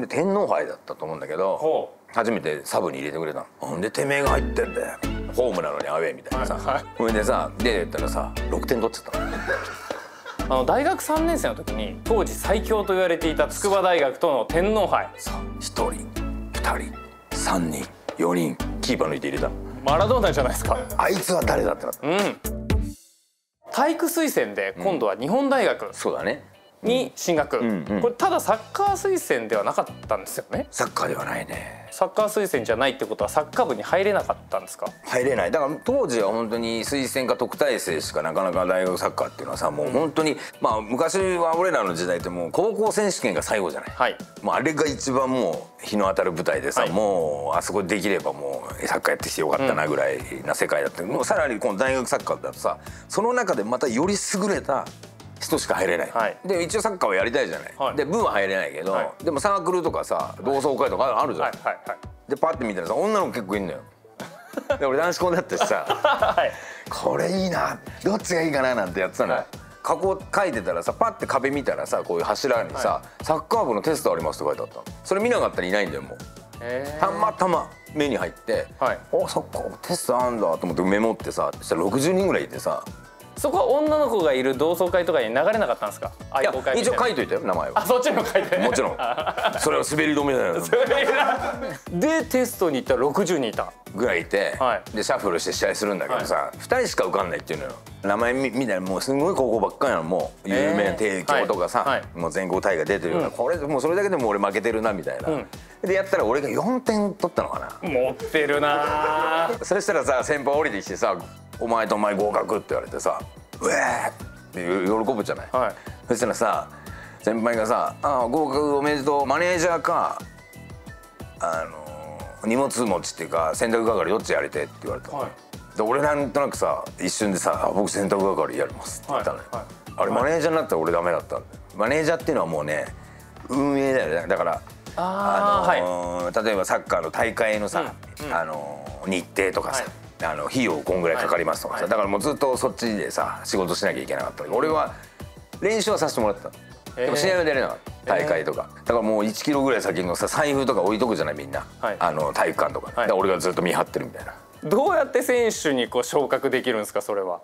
で天皇杯だったと思うんだけどほ初めてサブに入れてくれたの。なんでてめえが入ってんだよ。ホームなのにアウェーみたいなさ、はいはい。それでさ出てったらさ6点取っちゃったの。あの大学3年生の時に当時最強と言われていた筑波大学との天皇杯。さ1人2人3人4人キーパー抜いて入れた。マラドーナじゃないですか。あいつは誰だってなった。うん。体育推薦で今度は日本大学。そうだねに進学、んうん。これただサッカー推薦ではなかったんですよね？サッカーではないね。サッカー推薦じゃないってことはサッカー部に入れなかったんですか？入れない。だから当時は本当に推薦か特待生しかなかなか大学サッカーっていうのはさもう本当にまあ昔は俺らの時代ってもう高校選手権が最後じゃない、はい。もうあれが一番もう日の当たる舞台でさ、はい。もうあそこできればもうサッカーやってきてよかったなぐらいな世界だった、もうさらにこの大学サッカーだとさその中でまたより優れた人しか入れない、はい。で一応サッカーはやりたいじゃない、はい。で部は入れないけど、はでもサークルとかさ同窓会とかあるじゃん、はいでパッて見たらさ女の子結構いんのよ。で俺男子校だったしさはい。これいいなどっちがいいかななんてやってたのよ、はい。過去書いてたらさパッて壁見たらさこういう柱にさ、サッカー部のテストありますって書いてあったの。それ見なかったらいないんだよもう。たまたま目に入って「はい。おサッカー部テストあんだ」と思ってメモってさそしたら60人ぐらいいてさそこは女の子がいる同窓会とかに流れなかったんですか？いや愛好会一応書いといたよ名前は。あそっちにも書いて。もちろん。それは滑り止めだよ。でテストに行ったら60人いた。ぐらいいて、はい。でシャッフルして試合するんだけどさ、2人しか受かんないっていうのよ。名前みみたいなもうすごい高校ばっかりなの。もう有名な帝京とかさ、はい。はいもう全国大会出てるような、これもうそれだけでも俺負けてるなみたいな、うん。でやったら俺が4点取ったのかな。持ってるなぁそしたらさ先輩降りてきてさ「お前とお前合格」って言われてさ「うえー!」って喜ぶじゃない、はい。そしたらさ先輩がさ「ああ合格おめでとうマネージャーかあの荷物持ちっていうか洗濯係どっちやりて?」って言われた。の、はい。で俺なんとなくさ一瞬でさあ「僕洗濯係やります」って言ったのよ、はい。はい。あれマネージャーになったら俺ダメだったんだよ。マネージャーっていうのはもうね運営だよね。だからあーのー例えばサッカーの大会のさ、あのー日程とかさ、あの費用こんぐらいかかりますとかさ、はい。だからもうずっとそっちでさ仕事しなきゃいけなかった俺は練習はさせてもらってたの。でも試合は出れなかった。大会とか、だからもう1キロぐらい先のさ財布とか置いとくじゃないみんな、はい。あの体育館とか,、だから俺がずっと見張ってるみたいな。どうやって選手にこう昇格できるんですかそれは？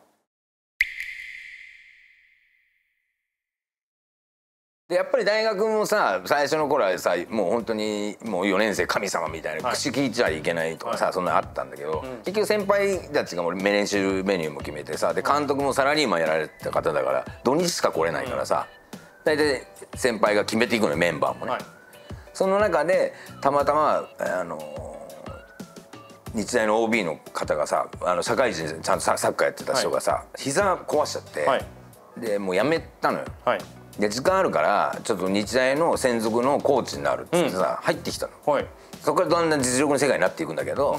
でやっぱり大学もさ最初の頃はさもう本当にもう4年生神様みたいなはい。口聞いちゃいけないとかさ、はい。そんなのあったんだけど、結局先輩たちが俺練習メニューも決めてさで監督もサラリーマンやられてた方だから土日しか来れないからさ、大体先輩が決めていくのよメンバーもね。はい。その中でたまたまあの日大の OB の方がさあの社会人でちゃんとササッカーやってた人がさ、膝壊しちゃって、はい。でもうやめたのよ。はいで時間あるからちょっと日大の専属のコーチになるっつってさ、入ってきたの。はい。そこからだんだん実力の世界になっていくんだけど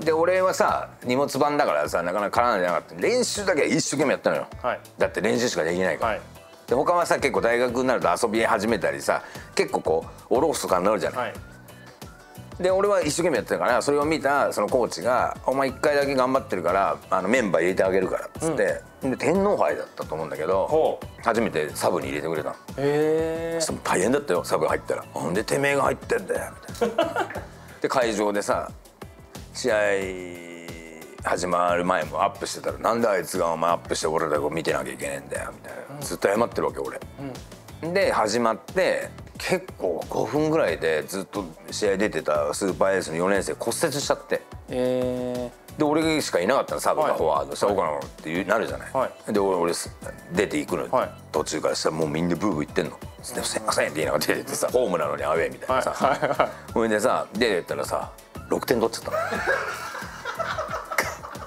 で俺はさ荷物番だからさなかなか絡んでなかった。練習だけは一生懸命やったのよ、はい。だって練習しかできないから、はい。で他はさ結構大学になると遊び始めたりさ結構こうおろすとかになるじゃない、はいで俺は一生懸命やってたからそれを見たそのコーチが「お前一回だけ頑張ってるからあのメンバー入れてあげるから」っつって、で天皇杯だったと思うんだけどほ初めてサブに入れてくれたの。へえ大変だったよサブ入ったら「なんでてめえが入ってんだよ」みたいな。で会場でさ試合始まる前もアップしてたら「なんであいつがお前アップして俺らを見てなきゃいけねえんだよ」みたいな。ずっと謝ってるわけ俺。で始まって結構5分ぐらいでずっと試合出てたスーパーエースの4年生骨折しちゃって。えで俺しかいなかったのサブはいがフォワード、したら岡野っていうなるじゃない、はで俺俺す出ていくの、はい。途中からしたらもうみんなブーブー言ってんの「すいません」って言いながら出てってさホームなのにアウェーみたいなさ、はい。はい。はい。ほいでさ出てったらさ6点取っちゃったの。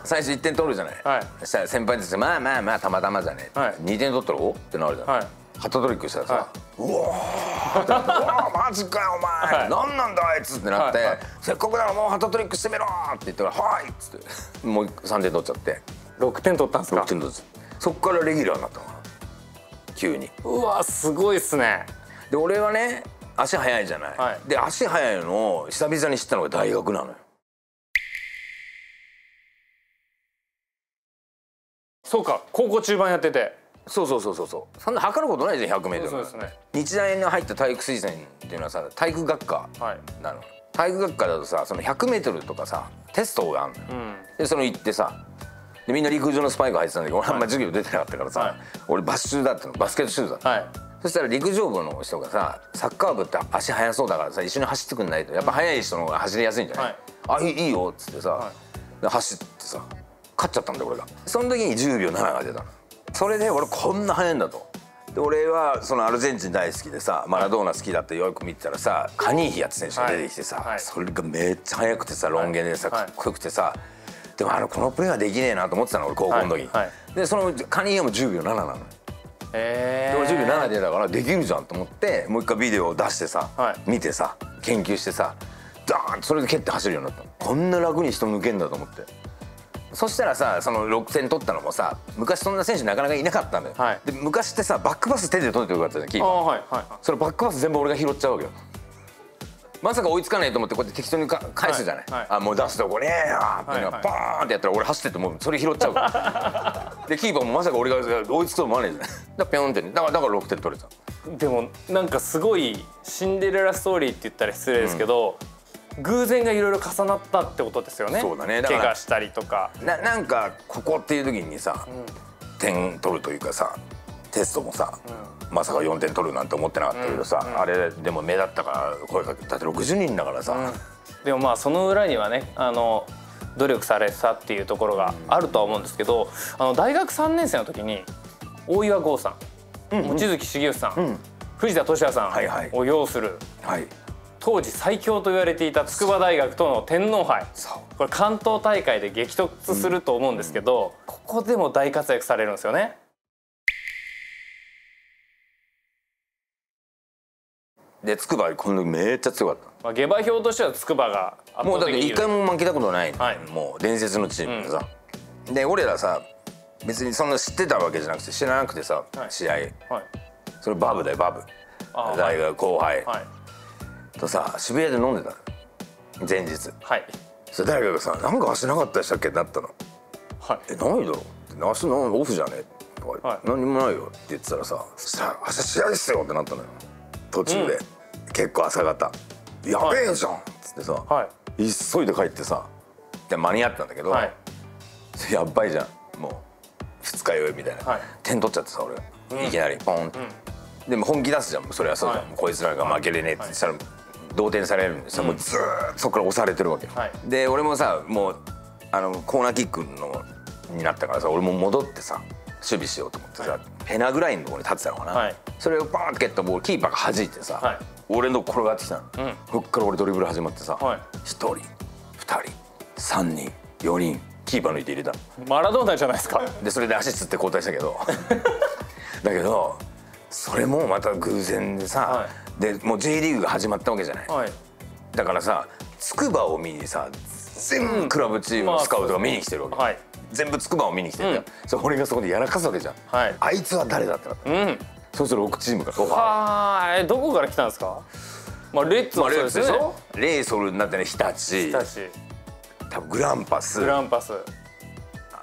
最初1点取るじゃない、はい。そしたら先輩たちがまあまあまあたまたまじゃねえ」はい。2点取ったら「おっ?」ってなるじゃない、はい。ハットトリックしたらさは「うわーってわーマジかよお前、はい。何なんだあいつ」ってなって、はいはい。せっかくならもうハットトリックしてみろ」って言ったら「はい」っつってもう3点取っちゃって。6点取ったんです6か点取って。そっからレギュラーになったの。急に。うわすごいっすね。で俺はね足速いじゃない、はい。で足速いのを久々に知ったのが大学なのよ。そうか高校中盤やっててそうそうそうそうそう。そんな測ることないじゃん 100m そうですね。日大の入った体育推薦っていうのはさ体育学科はい。なの。体育学科だとさその 100m とかさテストがあるのよ、うん。でその行ってさでみんな陸上のスパイク履いてたんだけど俺あんま授業出てなかったからさ、はい。俺バッシュだったの。バスケットシューズだったの。はい。そしたら陸上部の人がさサッカー部って足速そうだからさ一緒に走ってくんないと。やっぱ速い人の方が走りやすいんじゃない、あいいいいよっつってさ、走ってさ勝っちゃったんだよ俺が。その時に10秒7が出たのそれで俺こんな速いんだと。で俺はそのアルゼンチン大好きでさマラドーナ好きだってよく見てたらさカニーヒアって選手が出てきてさ、はい。はいそれがめっちゃ速くてさロン毛でさ、はい。かっこよくてさでもあのこのプレーはできねえなと思ってたの俺高校の時、はい。はでそのカニーヒアも10秒7なのえで俺10秒7でだからできるじゃんと思ってもう一回ビデオを出してさ、はい。見てさ研究してさダーンとそれで蹴って走るようになったの。こんな楽に人抜けんだと思ってそしたらさその6点取ったのもさ昔そんな選手なかなかいなかったんだよ、はい。で昔ってさバックパス手で取ってよかったじゃんキーパー。はいはいそのバックパス全部俺が拾っちゃうわけよ。まさか追いつかないと思ってこうやって適当にか返すじゃない、はい。はいあもう出すとこねえよってバーンってやったら俺走ってってもうそれ拾っちゃうから でキーパーもまさか俺が追いつくと思わないじゃない。だからピョンってね。だからだから6点取れた。でもなんかすごいシンデレラストーリーって言ったら失礼ですけど、偶然がいろいろ重なったってことですよね。そうだね。だ怪我したりとか。ななんかここっていう時にさ、点取るというかさテストもさ、まさか4点取るなんて思ってなかったけどさ、あれでも目立ったから声かけだって60人だからさ、でもまあその裏にはねあの努力されてたっていうところがあるとは思うんですけど、あの大学3年生の時に大岩剛さん、望月重吉さん、藤田俊也さはいはい。んを擁するはい当時最強と言われていた筑波大学との天皇杯。これ関東大会で激突すると思うんですけど、ここでも大活躍されるんですよね。で筑波この時めっちゃ強かっまあ、下馬評としては筑波がもうだって一回もも負けたことない、はい。もう伝説のチームでさ、で俺らさ別にそんな知ってたわけじゃなくて知らなくてさ、はい。試合。はい。それバブだよバブ。あ大学後輩。はいとさ渋谷で飲んでたの前日。はい。それ誰かがさ「なんか足なかったでしたっけ?」ってなったの。はい「えないだろ」って「足のオフじゃね?」とか、はい。何にもないよ」って言ってたらさ「そした試合ですよ」ってなったのよ。途中で、結構朝方「やべえじゃん」っつってさ、はい。急いで帰ってさで間に合ったんだけど、はい。やばいじゃん。もう二日酔いみたいな、はい。点取っちゃってさ俺。が、いきなりポンって、でも本気出すじゃん。それはそうじゃん、はいこいつらが負けれねえってしたら、同点されるんでさ、もうずーっとそこから押されてるわけ、はい。で俺もさもうあのコーナーキックのになったからさ俺も戻ってさ守備しようと思ってさ、はい。ペナぐらいのところに立ってたのかな、はい。それをバーン蹴ったボールキーパーが弾いてさ、はい。俺の転がってきたの、うん。そっから俺ドリブル始まってさ、はい。1人2人3人4人キーパー抜いて入れたマラドーナじゃないですか。でそれで足つって交代したけど。だけどそれもまた偶然でさ、はでもう J リーグが始まったわけじゃない、はい。だからさ筑波を見にさ全部クラブチームのスカウトが見に来てるわけ、はい。全部筑波を見に来てるじゃん、それ俺がそこでやらかすわけじゃん、はい。あいつは誰だってなった。うん。そうすると6チームがオファーはあえどこから来たんですか？まあレッズまあもそうですよね。レイでしょレイソルになってね日立。日立。多分グランパス。グランパス。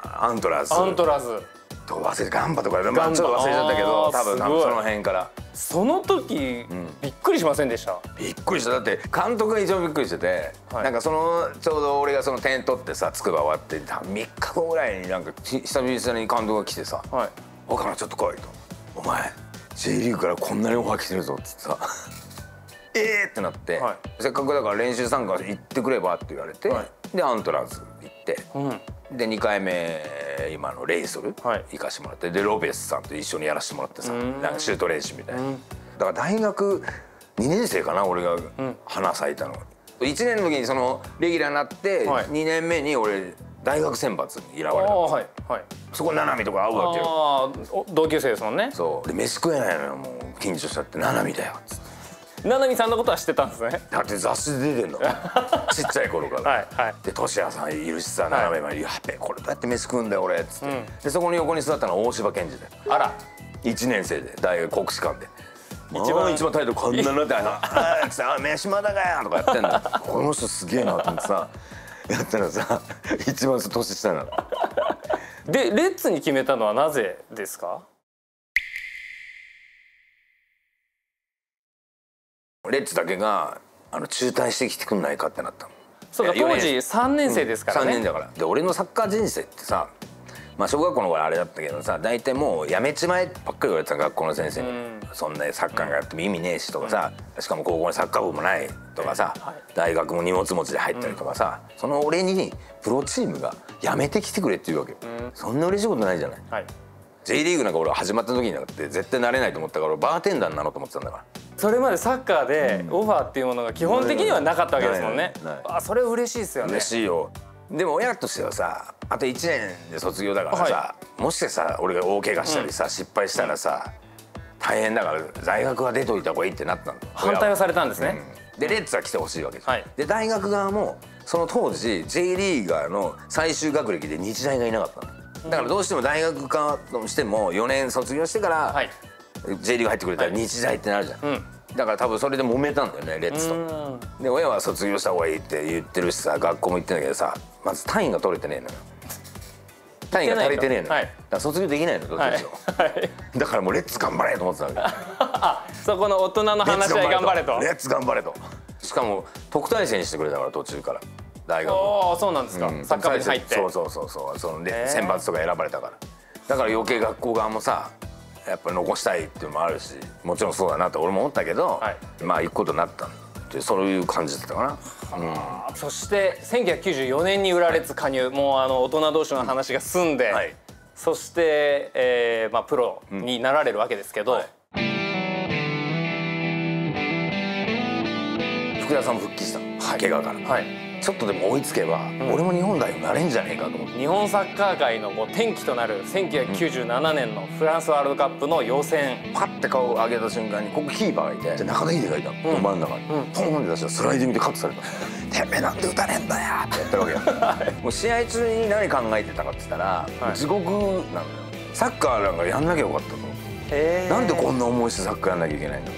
アントラーズ。アントラーズとか忘れてガンバとか、まあ、ちょっと忘れちゃったけど多分その辺から。その時、びっくりしませんでした？びっくりした。だって監督が一番びっくりしてて、はい。なんかそのちょうど俺がその点取ってさ筑波終わって3日後ぐらいになんかひ久々に監督が来てさはい「岡野ちょっと来い」と「お前 J リーグからこんなにオファー来てるぞ」っつってさ「ええ!」ってなって、はい。せっかくだから練習参加行ってくればって言われて、はい。でアントラーズ行って。うん。で2回目今のレイソルはい。行かしてもらってでロペスさんと一緒にやらせてもらってさん。なんかシュート練習みたいな。うん。だから大学2年生かな俺が花咲いたの1年の時にそのレギュラーになってはい。2年目に俺大学選抜に選あばれたあはい。はい。そこ七海とか会うわけよ。ああお同級生ですもんね。そう。で飯食えないのよもう緊張しちゃって七海だよっつって七海さんのことは知ってたんですね。だって雑誌で出てんの ちっちゃい頃から、はいはい。でトシヤさんいるしさ斜め前に「やっべこれどうやって飯食うんだよ俺」っつって、うん。でそこに横に座ったのは大柴健二で。あら。1年生で大学国士舘で。一番一番態度こんなのってあの「ああ飯まだかよ」とかやってんだこの人すげえなと思ってさ。やったらさ一番年下なの。でレッツに決めたのはなぜですか？レッツだけがあの中退してきてくんないかってなったの。そうか当時3年生ですから3ね、年だから。で俺のサッカー人生ってさまあ小学校の頃あれだったけどさ大体もうやめちまえばっかり言われてたの学校の先生に、そんなサッカーがやっても意味ねえしとかさ、しかも高校にサッカー部もないとかさ、はい。大学も荷物持ちで入ったりとかさ、その俺にプロチームがやめてきてくれって言うわけよ、そんな嬉しいことないじゃない。はい、J リーグなんか俺始まった時になんて絶対なれないと思ったから俺バーテンダーになろうと思ってたんだからそれまでサッカーでオファーっていうものが基本的にはなかったわけですもんね。あそれ嬉しいですよね。嬉しいよ。でも親としてはさあと1年で卒業だからさ、はもしさ俺が大怪我したりさ、失敗したらさ大変だから大学は出といた方がいいってなったの。反対はされたんですね、でレッツは来てほしいわけじゃん、はい。で大学側もその当時 J リーガーの最終学歴で日大がいなかったの。だからどうしても大学側としても4年卒業してから、はい J リーグ入ってくれたら日大ってなるじゃん、うん。だから多分それで揉めたんだよねレッツと。うんで親は卒業した方がいいって言ってるしさ学校も行ってんだけどさまず単位が取れてねえのよ。単位が足りてねえのよ、はい。だから卒業できないのどっちはい。にしろ、はいだからもうレッツ頑張れと思ってたわけあそこの大人の話し合い頑張れと。レッツ頑張れと。しかも特待生にしてくれたから途中から。大学。おおそうなんですか、うん。サッカー部に入って。そうそうそうそう。その選抜とか選ばれたから。だから余計学校側もさやっぱ残したいっていうのもあるしもちろんそうだなって俺も思ったけど、はい。まあ行くことになったってそういう感じだったかな、うん。そして1994年に浦レッズ加入。もうあの大人同士の話が済んで、はい。そして、えーまあ、プロになられるわけですけど、はい。福田さんも復帰した。の、怪我から、はいちょっとでも追いつけば、俺も日本代表になれんじゃねえかと思って。日本サッカー界のこう転機となる1997年のフランスワールドカップの予選、パッて顔を上げた瞬間にここキーパーがいて中田秀がいたの、真ん中に、ポンって出したらスライディングでカットされた「てめえなんで打たねえんだよ!」ってやってるわけよ。もう試合中に何考えてたかって言ったら、はい。地獄なのよ。サッカーなんかやんなきゃよかったと思ってへー。なんでこんな思いしてサッカーやんなきゃいけないんだ